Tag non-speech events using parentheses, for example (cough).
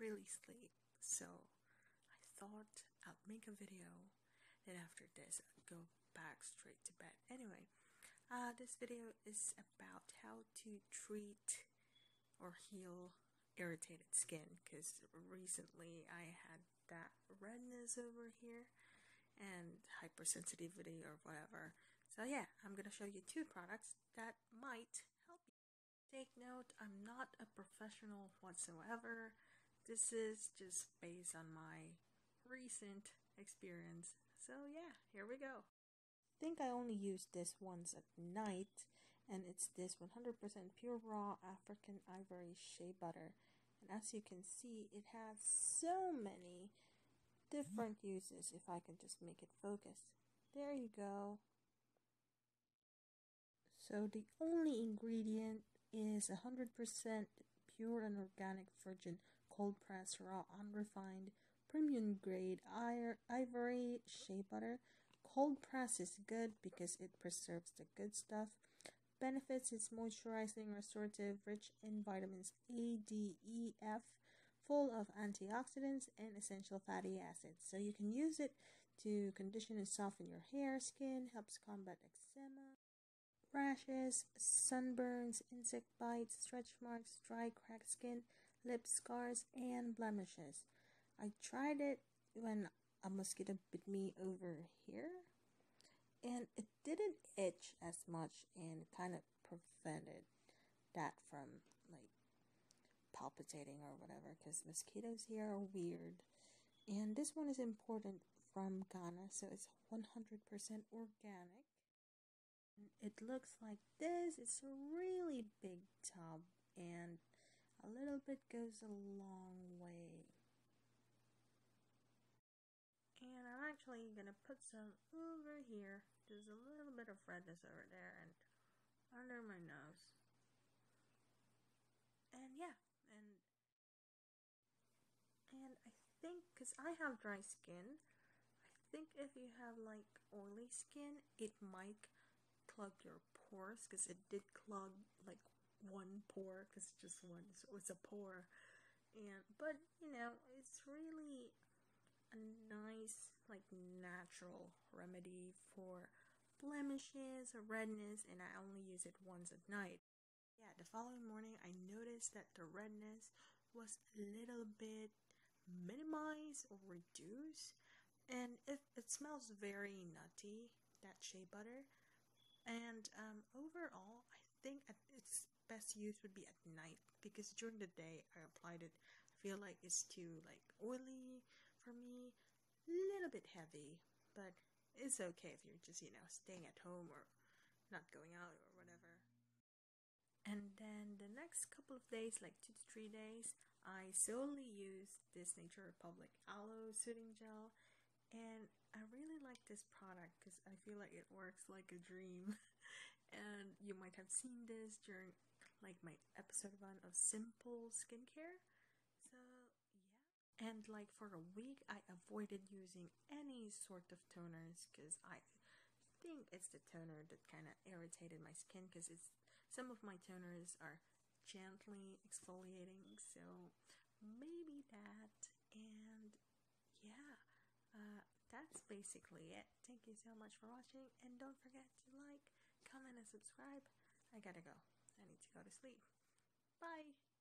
really sleep, so I thought I'd make a video. Then after this, I'd go back straight to bed. Anyway, uh, this video is about how to treat or heal irritated skin because recently I had that redness over here and hypersensitivity or whatever. So yeah, I'm gonna show you two products that might help you. Take note, I'm not a professional whatsoever. This is just based on my recent experience. So yeah, here we go I think I only used this once at night, and it's this 100% pure raw African ivory shea butter. And as you can see, it has so many different uses if I can just make it focus. There you go. So the only ingredient is 100% pure and organic virgin cold pressed raw unrefined premium grade ivory shea butter Cold press is good because it preserves the good stuff. Benefits is moisturizing, restorative, rich in vitamins A, D, E, F, full of antioxidants and essential fatty acids. So you can use it to condition and soften your hair, skin, helps combat eczema, rashes, sunburns, insect bites, stretch marks, dry, cracked skin, lip scars, and blemishes. I tried it when a mosquito bit me over here and it didn't itch as much and kind of prevented that from like palpitating or whatever because mosquitoes here are weird and this one is important from Ghana so it's 100% organic it looks like this. It's a really big tub and a little bit goes a long way. And I'm actually gonna put some over here. There's a little bit of redness over there and under my nose. And yeah, and and I think because I have dry skin, I think if you have like oily skin, it might clog your pores because it did clog like one pore because just one so it's a pore and but you know it's really a nice like natural remedy for blemishes or redness and I only use it once at night. Yeah, the following morning I noticed that the redness was a little bit minimized or reduced and it, it smells very nutty, that shea butter. And um, overall, I think its best use would be at night because during the day I applied it. I feel like it's too like oily for me, a little bit heavy, but it's okay if you're just, you know, staying at home or not going out or whatever. And then the next couple of days, like two to three days, I solely use this Nature Republic Aloe Soothing Gel. And I really like this product because I feel like it works like a dream. (laughs) and you might have seen this during like my episode one of Simple Skincare. So yeah and like for a week, I avoided using any sort of toners because I think it's the toner that kind of irritated my skin because it's some of my toners are gently exfoliating, so maybe that. And yeah, uh, that's basically it. Thank you so much for watching, and don't forget to like, comment, and subscribe. I gotta go. I need to go to sleep. Bye.